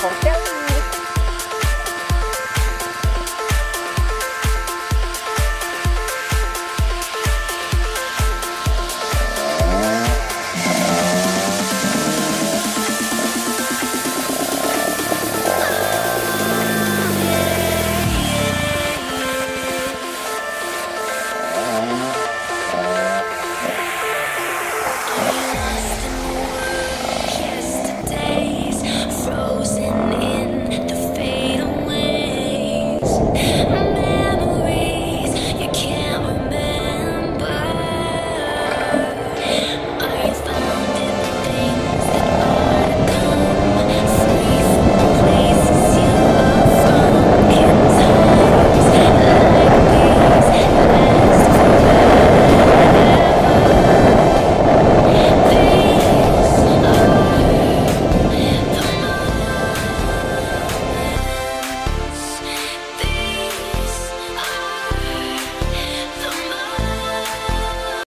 qualquer